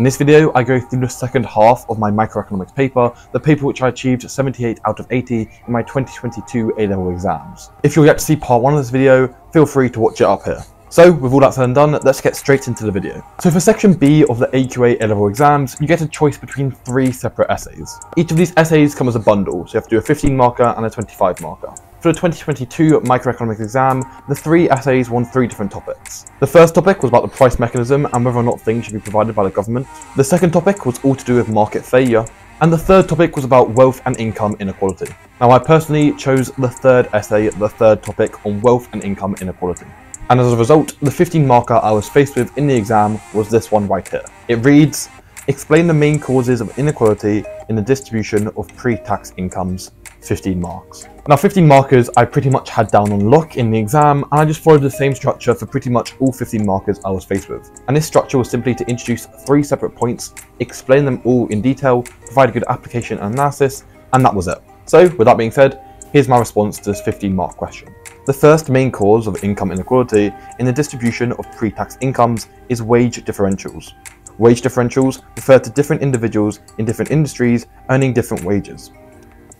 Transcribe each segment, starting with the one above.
In this video, I go through the second half of my microeconomics paper, the paper which I achieved 78 out of 80 in my 2022 A-level exams. If you're yet to see part 1 of this video, feel free to watch it up here. So, with all that said and done, let's get straight into the video. So for section B of the AQA A-level exams, you get a choice between three separate essays. Each of these essays come as a bundle, so you have to do a 15 marker and a 25 marker. For the 2022 microeconomics exam, the three essays won three different topics. The first topic was about the price mechanism and whether or not things should be provided by the government. The second topic was all to do with market failure. And the third topic was about wealth and income inequality. Now I personally chose the third essay, the third topic on wealth and income inequality and as a result, the 15 marker I was faced with in the exam was this one right here. It reads, explain the main causes of inequality in the distribution of pre-tax incomes, 15 marks. Now 15 markers I pretty much had down on lock in the exam and I just followed the same structure for pretty much all 15 markers I was faced with. And this structure was simply to introduce three separate points, explain them all in detail, provide a good application and analysis, and that was it. So with that being said, here's my response to this 15 mark question. The first main cause of income inequality in the distribution of pre-tax incomes is wage differentials. Wage differentials refer to different individuals in different industries earning different wages.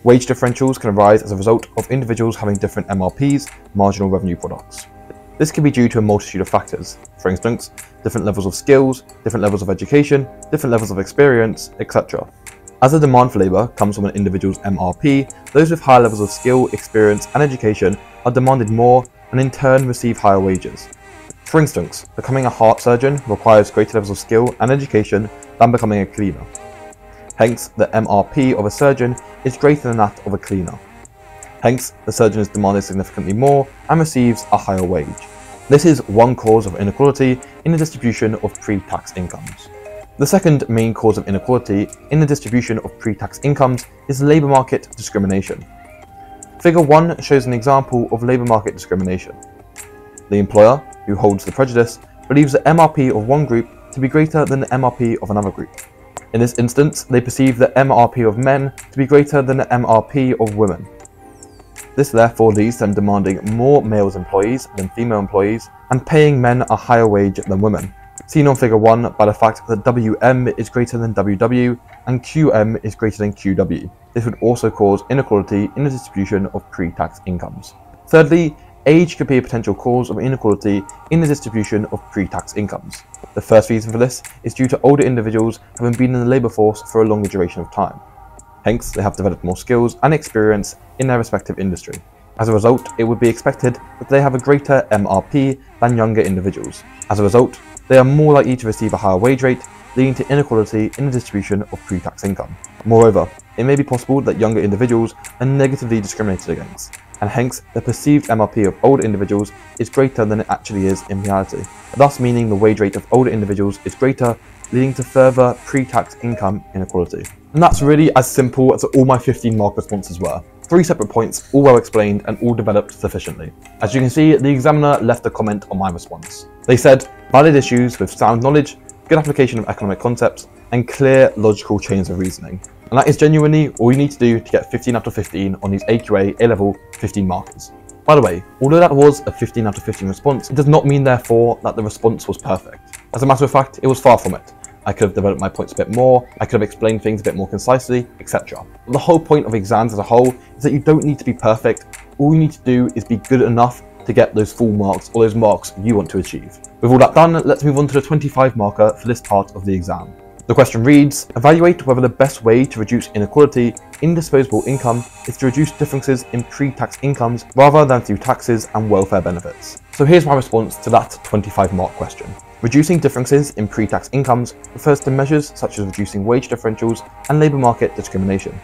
Wage differentials can arise as a result of individuals having different MRPs, marginal revenue products. This can be due to a multitude of factors, for instance, different levels of skills, different levels of education, different levels of experience, etc. As the demand for labour comes from an individual's MRP, those with higher levels of skill, experience and education are demanded more and in turn receive higher wages. For instance, becoming a heart surgeon requires greater levels of skill and education than becoming a cleaner. Hence, the MRP of a surgeon is greater than that of a cleaner. Hence, the surgeon is demanded significantly more and receives a higher wage. This is one cause of inequality in the distribution of pre-tax incomes. The second main cause of inequality in the distribution of pre-tax incomes is labour market discrimination. Figure 1 shows an example of labour market discrimination. The employer, who holds the prejudice, believes the MRP of one group to be greater than the MRP of another group. In this instance, they perceive the MRP of men to be greater than the MRP of women. This therefore leads them demanding more male employees than female employees and paying men a higher wage than women seen on figure 1 by the fact that WM is greater than WW and QM is greater than QW. This would also cause inequality in the distribution of pre-tax incomes. Thirdly, age could be a potential cause of inequality in the distribution of pre-tax incomes. The first reason for this is due to older individuals having been in the labour force for a longer duration of time. Hence, they have developed more skills and experience in their respective industry. As a result, it would be expected that they have a greater MRP than younger individuals. As a result, they are more likely to receive a higher wage rate, leading to inequality in the distribution of pre-tax income. Moreover, it may be possible that younger individuals are negatively discriminated against, and hence the perceived MRP of older individuals is greater than it actually is in reality, thus meaning the wage rate of older individuals is greater, leading to further pre-tax income inequality. And that's really as simple as all my 15 mark responses were. Three separate points, all well explained and all developed sufficiently. As you can see, the examiner left a comment on my response. They said, valid issues with sound knowledge, good application of economic concepts, and clear logical chains of reasoning. And that is genuinely all you need to do to get 15 out of 15 on these AQA A-level 15 markers. By the way, although that was a 15 out of 15 response, it does not mean therefore that the response was perfect. As a matter of fact, it was far from it. I could have developed my points a bit more, I could have explained things a bit more concisely, etc. The whole point of exams as a whole is that you don't need to be perfect, all you need to do is be good enough to get those full marks or those marks you want to achieve. With all that done, let's move on to the 25 marker for this part of the exam. The question reads, evaluate whether the best way to reduce inequality in disposable income is to reduce differences in pre-tax incomes rather than through taxes and welfare benefits. So here's my response to that 25 mark question. Reducing differences in pre-tax incomes refers to measures such as reducing wage differentials and labour market discrimination.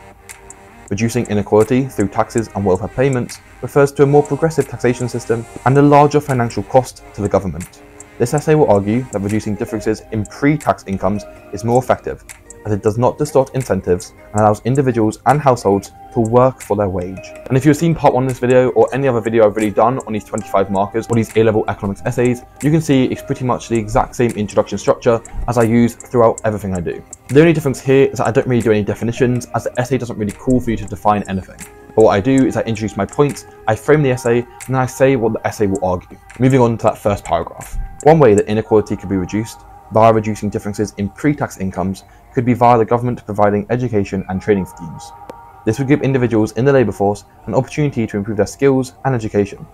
Reducing inequality through taxes and welfare payments refers to a more progressive taxation system and a larger financial cost to the government. This essay will argue that reducing differences in pre-tax incomes is more effective as it does not distort incentives and allows individuals and households to work for their wage. And if you've seen part one of this video or any other video I've really done on these 25 markers or these A-level economics essays, you can see it's pretty much the exact same introduction structure as I use throughout everything I do. The only difference here is that I don't really do any definitions as the essay doesn't really call for you to define anything. But what I do is I introduce my points, I frame the essay, and then I say what the essay will argue. Moving on to that first paragraph. One way that inequality could be reduced via reducing differences in pre-tax incomes could be via the government providing education and training schemes. This would give individuals in the labour force an opportunity to improve their skills and education.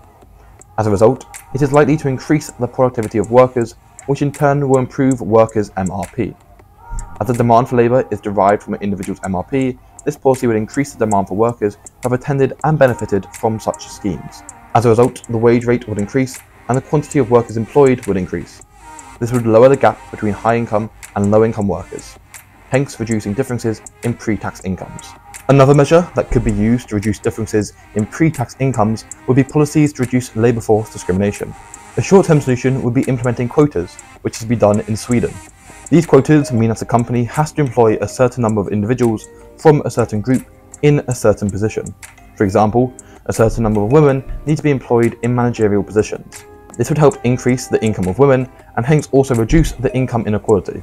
As a result, it is likely to increase the productivity of workers, which in turn will improve workers' MRP. As the demand for labour is derived from an individual's MRP, this policy would increase the demand for workers who have attended and benefited from such schemes. As a result, the wage rate would increase and the quantity of workers employed would increase. This would lower the gap between high income and low income workers, hence reducing differences in pre-tax incomes. Another measure that could be used to reduce differences in pre-tax incomes would be policies to reduce labour force discrimination. A short-term solution would be implementing quotas, which has been done in Sweden. These quotas mean that a company has to employ a certain number of individuals from a certain group in a certain position. For example, a certain number of women need to be employed in managerial positions. This would help increase the income of women and hence also reduce the income inequality.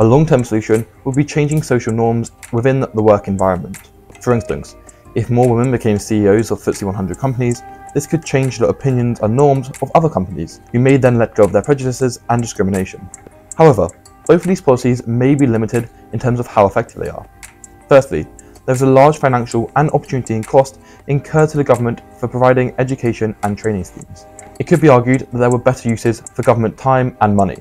A long-term solution would be changing social norms within the work environment. For instance, if more women became CEOs of FTSE 100 companies, this could change the opinions and norms of other companies, who may then let go of their prejudices and discrimination. However, both of these policies may be limited in terms of how effective they are. Firstly, there is a large financial and opportunity and cost incurred to the government for providing education and training schemes. It could be argued that there were better uses for government time and money.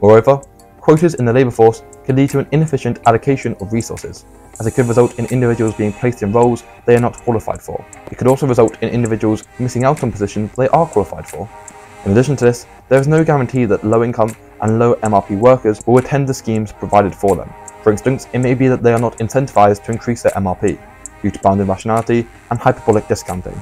Moreover, Quotas in the labour force can lead to an inefficient allocation of resources, as it could result in individuals being placed in roles they are not qualified for. It could also result in individuals missing out on positions they are qualified for. In addition to this, there is no guarantee that low income and low MRP workers will attend the schemes provided for them. For instance, it may be that they are not incentivized to increase their MRP due to bounded rationality and hyperbolic discounting.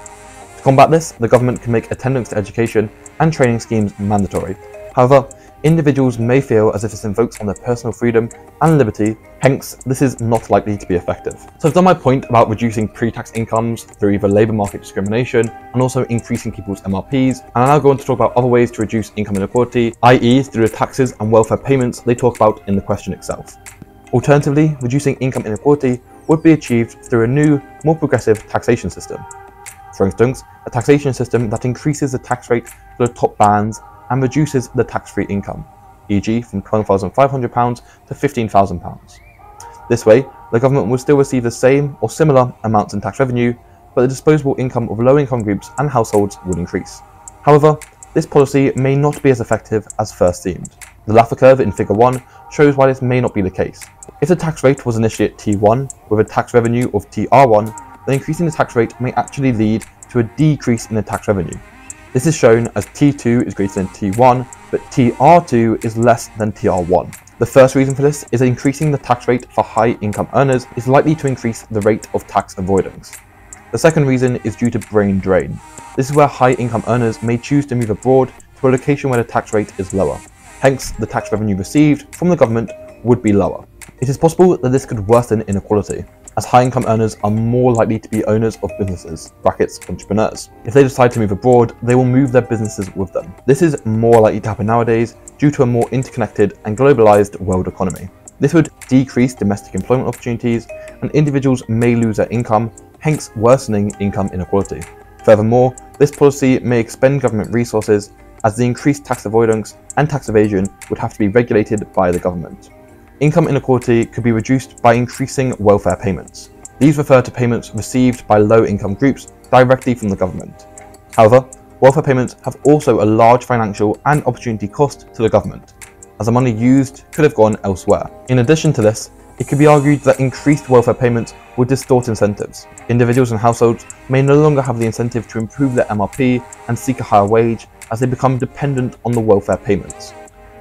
Combat this, the government can make attendance to education and training schemes mandatory. However, individuals may feel as if this invokes on their personal freedom and liberty, hence this is not likely to be effective. So I've done my point about reducing pre-tax incomes through either labour market discrimination and also increasing people's MRPs, and I now go on to talk about other ways to reduce income inequality, i.e. through the taxes and welfare payments they talk about in the question itself. Alternatively, reducing income inequality would be achieved through a new, more progressive taxation system. For instance, a taxation system that increases the tax rate for the top bands and reduces the tax-free income, e.g. from £12,500 to £15,000. This way, the government will still receive the same or similar amounts in tax revenue, but the disposable income of low-income groups and households would increase. However, this policy may not be as effective as first seemed. The Laffer curve in figure 1 shows why this may not be the case. If the tax rate was initially at T1 with a tax revenue of TR1, then increasing the tax rate may actually lead to a decrease in the tax revenue. This is shown as T2 is greater than T1, but TR2 is less than TR1. The first reason for this is that increasing the tax rate for high income earners is likely to increase the rate of tax avoidance. The second reason is due to brain drain. This is where high income earners may choose to move abroad to a location where the tax rate is lower. Hence, the tax revenue received from the government would be lower. It is possible that this could worsen inequality as high income earners are more likely to be owners of businesses, brackets, entrepreneurs. If they decide to move abroad, they will move their businesses with them. This is more likely to happen nowadays due to a more interconnected and globalized world economy. This would decrease domestic employment opportunities and individuals may lose their income, hence worsening income inequality. Furthermore, this policy may expend government resources as the increased tax avoidance and tax evasion would have to be regulated by the government. Income inequality could be reduced by increasing welfare payments. These refer to payments received by low-income groups directly from the government. However, welfare payments have also a large financial and opportunity cost to the government, as the money used could have gone elsewhere. In addition to this, it could be argued that increased welfare payments would distort incentives. Individuals and households may no longer have the incentive to improve their MRP and seek a higher wage as they become dependent on the welfare payments.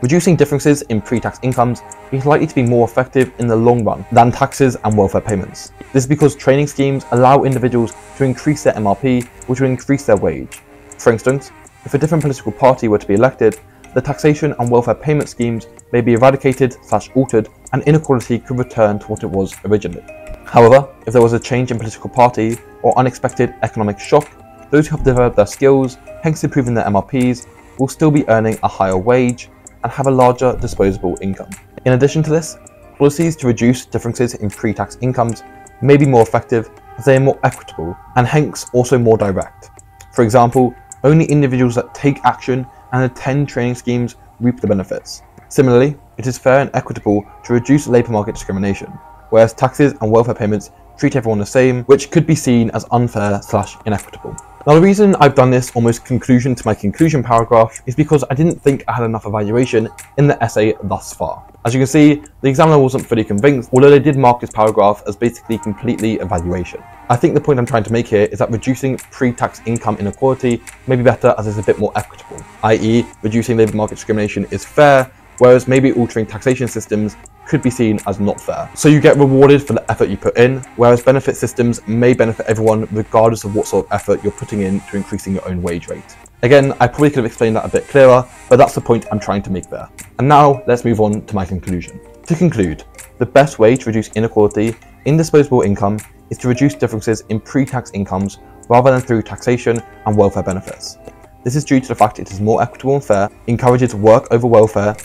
Reducing differences in pre-tax incomes is likely to be more effective in the long run than taxes and welfare payments. This is because training schemes allow individuals to increase their MRP, which will increase their wage. For instance, if a different political party were to be elected, the taxation and welfare payment schemes may be eradicated slash altered and inequality could return to what it was originally. However, if there was a change in political party or unexpected economic shock, those who have developed their skills, hence improving their MRPs, will still be earning a higher wage and have a larger disposable income. In addition to this, policies to reduce differences in pre-tax incomes may be more effective as they are more equitable and hence also more direct. For example, only individuals that take action and attend training schemes reap the benefits. Similarly, it is fair and equitable to reduce labour market discrimination, whereas taxes and welfare payments treat everyone the same, which could be seen as unfair slash inequitable. Now the reason I've done this almost conclusion to my conclusion paragraph is because I didn't think I had enough evaluation in the essay thus far. As you can see, the examiner wasn't fully convinced, although they did mark this paragraph as basically completely evaluation. I think the point I'm trying to make here is that reducing pre-tax income inequality may be better as it's a bit more equitable, i.e. reducing labour market discrimination is fair, whereas maybe altering taxation systems could be seen as not fair. So you get rewarded for the effort you put in, whereas benefit systems may benefit everyone regardless of what sort of effort you're putting in to increasing your own wage rate. Again, I probably could have explained that a bit clearer, but that's the point I'm trying to make there. And now let's move on to my conclusion. To conclude, the best way to reduce inequality in disposable income is to reduce differences in pre-tax incomes rather than through taxation and welfare benefits. This is due to the fact it is more equitable and fair, encourages work over welfare,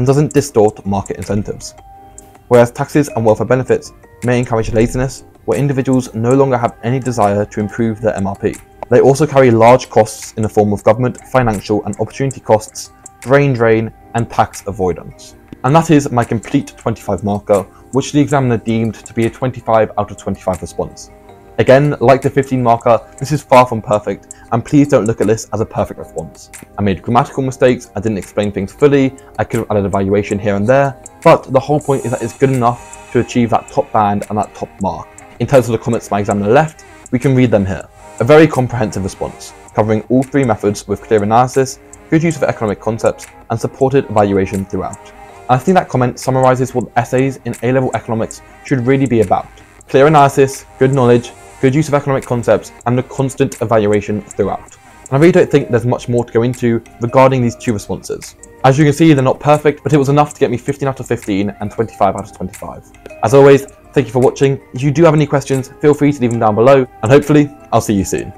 and doesn't distort market incentives whereas taxes and welfare benefits may encourage laziness, where individuals no longer have any desire to improve their MRP. They also carry large costs in the form of government, financial and opportunity costs, brain drain and tax avoidance. And that is my complete 25 marker, which the examiner deemed to be a 25 out of 25 response. Again, like the 15 marker, this is far from perfect, and please don't look at this as a perfect response. I made grammatical mistakes, I didn't explain things fully, I could have added evaluation here and there, but the whole point is that it's good enough to achieve that top band and that top mark. In terms of the comments my examiner left, we can read them here. A very comprehensive response, covering all three methods with clear analysis, good use of economic concepts, and supported evaluation throughout. And I think that comment summarises what essays in A-level economics should really be about. Clear analysis, good knowledge, good use of economic concepts, and a constant evaluation throughout. And I really don't think there's much more to go into regarding these two responses. As you can see, they're not perfect, but it was enough to get me 15 out of 15 and 25 out of 25. As always, thank you for watching. If you do have any questions, feel free to leave them down below, and hopefully, I'll see you soon.